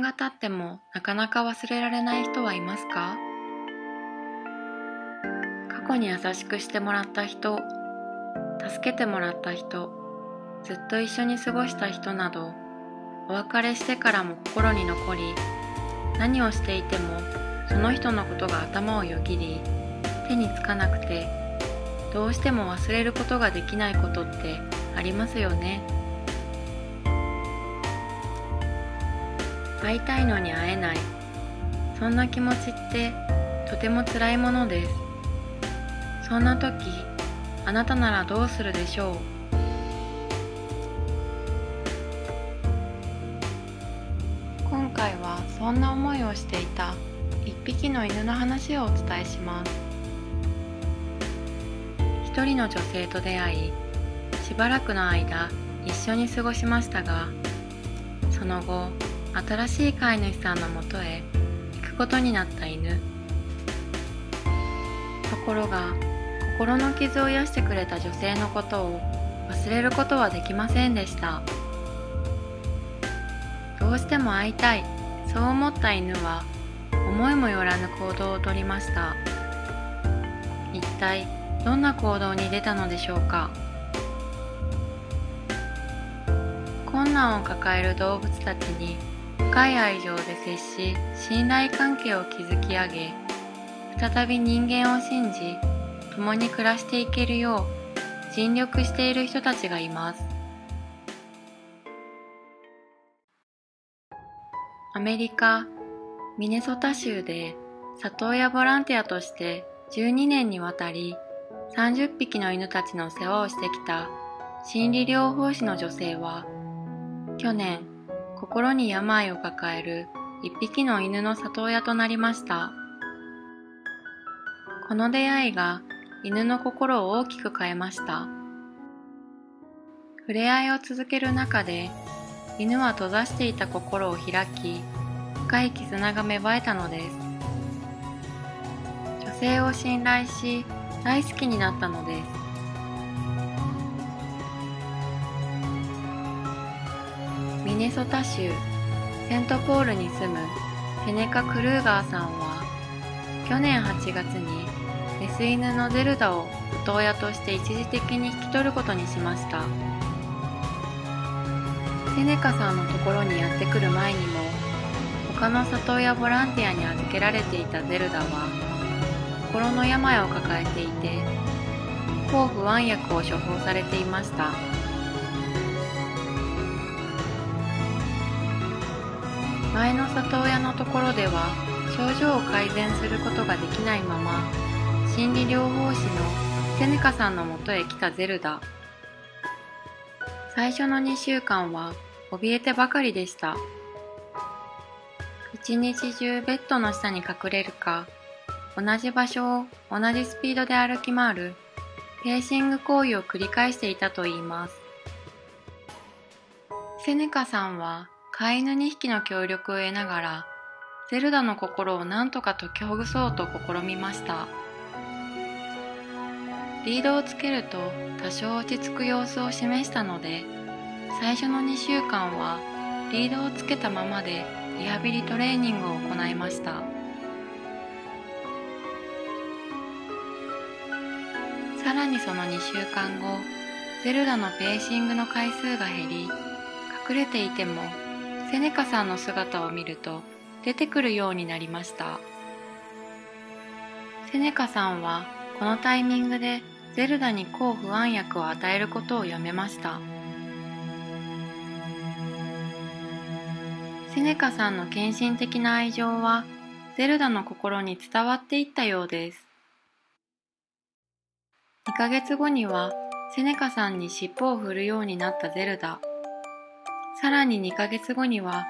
が経ってもなかなか忘れられない人はいますか？過去に優しくしてもらった人、助けてもらった人、ずっと一緒に過ごした人など、お別れしてからも心に残り、何をしていてもその人のことが頭をよぎり、手につかなくて、どうしても忘れることができないことってありますよね。会いたいのに会えない。そんな気持ちってとても辛いものです。そんな時、あなたならどうするでしょう？今回はそんな思いをしていた一匹の犬の話をお伝えします一人の女性と出会いしばらくの間一緒に過ごしましたがその後新しい飼い主さんのもとへ行くことになった犬。ところが心の傷を癒してくれた女性のことを忘れることはできませんでした。どうしても会いたいそう思った犬は思いもよらぬ行動をとりました。一体どんな行動に出たのでしょうか。困難を抱える動物たちに深い愛情で接し信頼関係を築き上げ再び人間を信じ共に暮らしていけるよう尽力している人たちがいます。アメリカミネソタ州で里親ボランティアとして12年にわたり30匹の犬たちの世話をしてきた心理療法士の女性は去年心に病を抱える一匹の犬の里親となりました。この出会いが犬の心を大きく変えました。触れ合いを続ける中で犬は閉ざしていた心を開き深い絆が芽生えたのです。女性を信頼し大好きになったのです。ネソタ州セントポールに住むセネカ・クルーガーさんは去年8月にメス犬のゼルダを里親として一時的に引き取ることにしました。セネカさんのところにやってくる前にも他の里親ボランティアに預けられていたゼルダは心の病を抱えていて抗不安薬を処方されていました。前の里親のところでは症状を改善することができないまま心理療法士のセネカさんのもとへ来たゼルダ。最初の2週間は怯えてばかりでした。一日中ベッドの下に隠れるか同じ場所を同じスピードで歩き回るペーシング行為を繰り返していたといいます。セネカさんは飼い犬2匹の協力を得ながらゼルダの心を何とか解きほぐそうと試みました。リードをつけると多少落ち着く様子を示したので最初の2週間はリードをつけたままでリハビリトレーニングを行いました。さらにその2週間後ゼルダのペーシングの回数が減り隠れていてもセネカさんの姿を見ると出てくるようになりました。セネカさんはこのタイミングでゼルダに抗不安薬を与えることをやめました。セネカさんの献身的な愛情はゼルダの心に伝わっていったようです。2ヶ月後にはセネカさんに尻尾を振るようになったゼルダ。さらに2ヶ月後には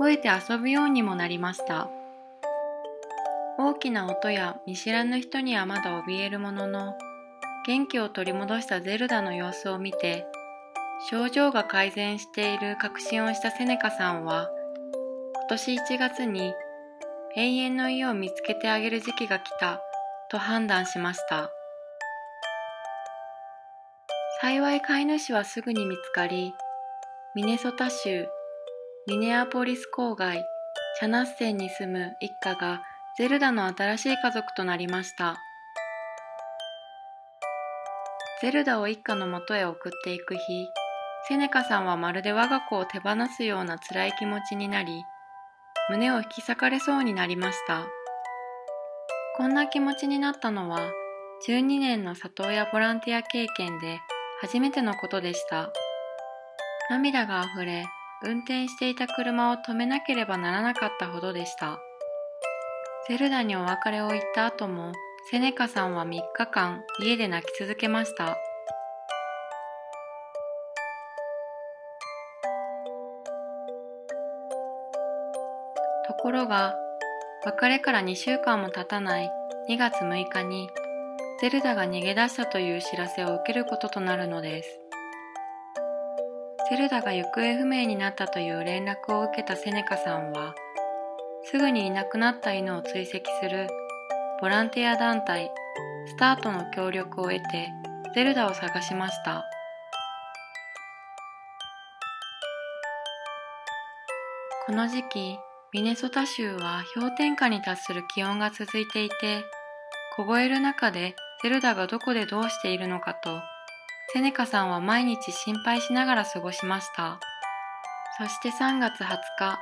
吠えて遊ぶようにもなりました。大きな音や見知らぬ人にはまだ怯えるものの元気を取り戻したゼルダの様子を見て症状が改善している確信をしたセネカさんは今年1月に永遠の家を見つけてあげる時期が来たと判断しました。幸い飼い主はすぐに見つかりミネソタ州ミネアポリス郊外シャナッセンに住む一家がゼルダの新しい家族となりました。ゼルダを一家のもとへ送っていく日、セネカさんはまるで我が子を手放すような辛い気持ちになり、胸を引き裂かれそうになりました。こんな気持ちになったのは、12年の里親ボランティア経験で初めてのことでした。涙が溢れ、運転していた車を止めなければならなかったほどでした。ゼルダにお別れを言った後も、セネカさんは3日間家で泣き続けました。ところが、別れから2週間も経たない2月6日に、ゼルダが逃げ出したという知らせを受けることとなるのです。ゼルダが行方不明になったという連絡を受けたセネカさんは、すぐにいなくなった犬を追跡するボランティア団体スタートの協力を得てゼルダを探しました。この時期、ミネソタ州は氷点下に達する気温が続いていて、凍える中でゼルダがどこでどうしているのかと、セネカさんは毎日心配しながら過ごしました。そして3月20日、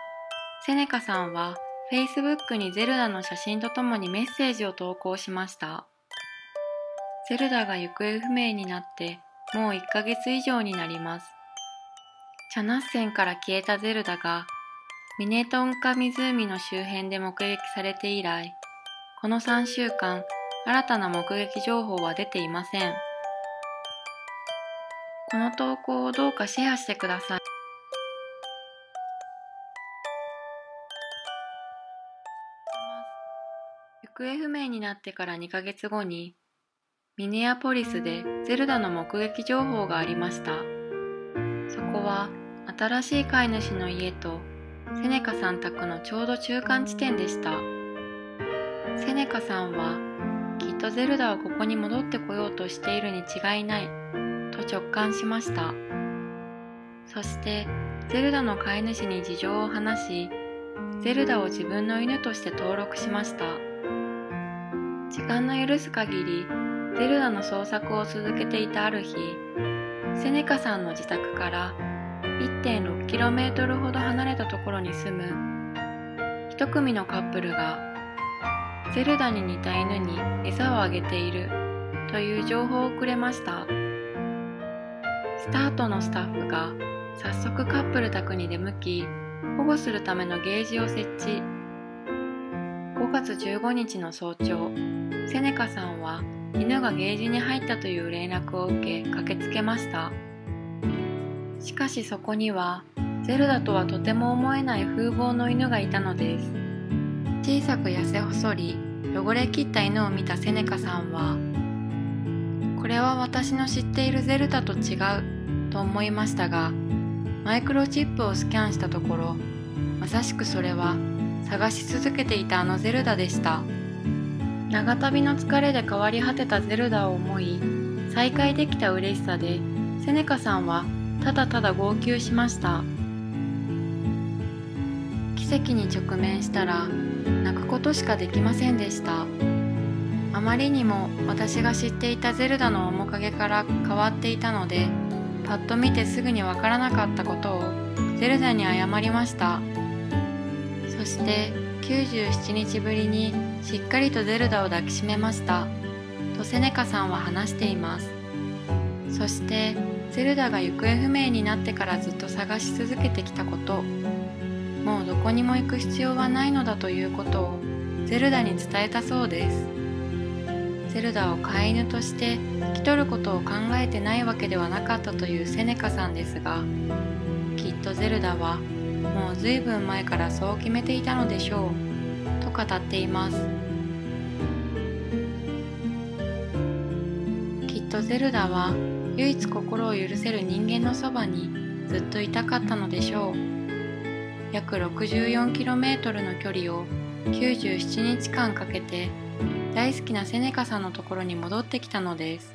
セネカさんは Facebook にゼルダの写真とともにメッセージを投稿しました。ゼルダが行方不明になってもう1ヶ月以上になります。チャナッセンから消えたゼルダがミネトンカ湖の周辺で目撃されて以来、この3週間新たな目撃情報は出ていません。この投稿をどうかシェアしてください。行方不明になってから2ヶ月後に、ミネアポリスでゼルダの目撃情報がありました。そこは新しい飼い主の家とセネカさん宅のちょうど中間地点でした。セネカさんはきっとゼルダはここに戻ってこようとしているに違いないと直感しました。そしてゼルダの飼い主に事情を話し、ゼルダを自分の犬として登録しました。時間の許す限りゼルダの捜索を続けていたある日セネカさんの自宅から 1.6km ほど離れたところに住む一組のカップルがゼルダに似た犬に餌をあげているという情報をくれましたスタートのスタッフが早速カップル宅に出向き保護するためのゲージを設置。5月15日の早朝セネカさんは犬がゲージに入ったという連絡を受け駆けつけました。しかしそこにはゼルダとはとても思えない風貌の犬がいたのです。小さく痩せ細り汚れ切った犬を見たセネカさんはこれは私の知っているゼルダと違う。と思いましたがマイクロチップをスキャンしたところまさしくそれは探し続けていたあのゼルダでした。長旅の疲れで変わり果てたゼルダを思い再会できた嬉しさでセネカさんはただただ号泣しました奇跡に直面したら泣くことしかできませんでしたあまりにも私が知っていたゼルダの面影から変わっていたのでパッと見てすぐにわからなかったことをゼルダに謝りました。そして97日ぶりにしっかりとゼルダを抱きしめました。とセネカさんは話しています。そしてゼルダが行方不明になってからずっと探し続けてきたこと。もうどこにも行く必要はないのだということをゼルダに伝えたそうです。ゼルダを飼い犬として引き取ることを考えてないわけではなかったというセネカさんですがきっとゼルダはもう随分前からそう決めていたのでしょうと語っています。きっとゼルダは唯一心を許せる人間のそばにずっといたかったのでしょう。約 64km の距離を97日間かけて大好きなセネカさんのところに戻ってきたのです。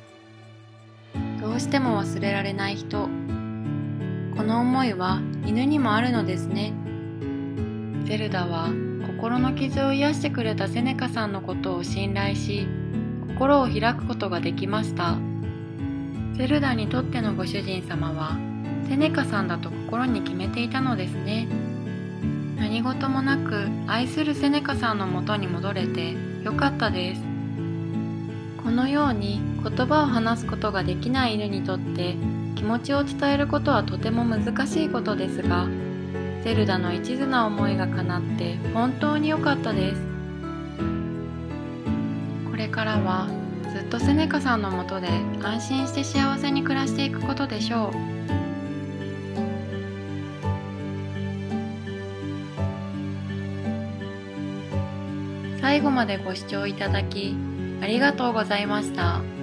どうしても忘れられない人。この思いは犬にもあるのですね。ゼルダは心の傷を癒してくれたセネカさんのことを信頼し心を開くことができました。ゼルダにとってのご主人様はセネカさんだと心に決めていたのですね。何事もなく愛するセネカさんのもとに戻れてよかったです。このように言葉を話すことができない犬にとって気持ちを伝えることはとても難しいことですがゼルダの一途な思いが叶って本当に良かったです。これからはずっとセネカさんのもとで安心して幸せに暮らしていくことでしょう。最後までご視聴いただきありがとうございました。